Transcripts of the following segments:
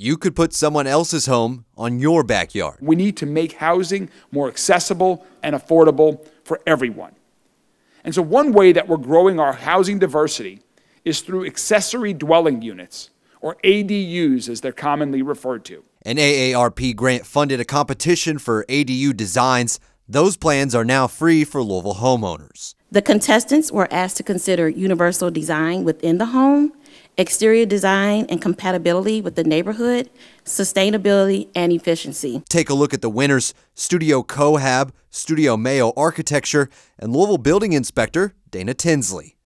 You could put someone else's home on your backyard. We need to make housing more accessible and affordable for everyone. And so, one way that we're growing our housing diversity is through accessory dwelling units, or ADUs as they're commonly referred to. An AARP grant funded a competition for ADU designs. Those plans are now free for Louisville homeowners. The contestants were asked to consider universal design within the home, exterior design and compatibility with the neighborhood, sustainability, and efficiency. Take a look at the winners Studio Cohab, Studio Mayo Architecture, and Louisville Building Inspector Dana Tinsley.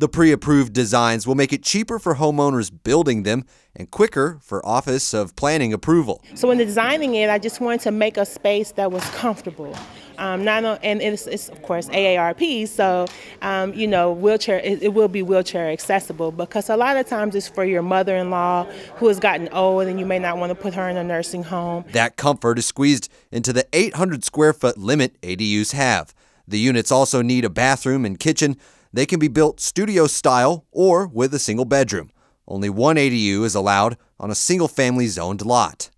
The pre approved designs will make it cheaper for homeowners building them and quicker for Office of Planning approval. So, in designing it, I just wanted to make a space that was comfortable. Um, not and it's, it's, of course AARP, so um, you know wheelchair it, it, will be wheelchair accessible because a lot of times it's for your mother-in-law who has gotten old and you may not want to put her in a nursing home. That comfort is squeezed into the 800 square foot limit ADUs have. The units also need a bathroom and kitchen they can be built studio style or with a single bedroom. Only one ADU is allowed on a single family zoned lot.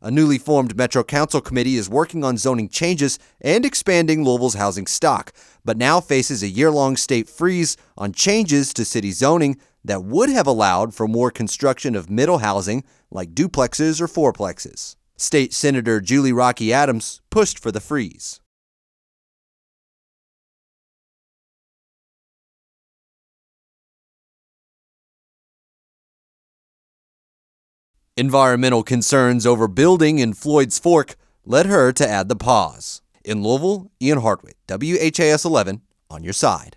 A newly formed Metro Council committee is working on zoning changes and expanding Louisville's housing stock, but now faces a year long state freeze on changes to city zoning that would have allowed for more construction of middle housing like duplexes or fourplexes. State Senator Julie Raque Adams pushed for the freeze. Environmental concerns over building in Floyd's Fork led her to add the pause. In Louisville, Ian Hartwick, WHAS 11, on your side.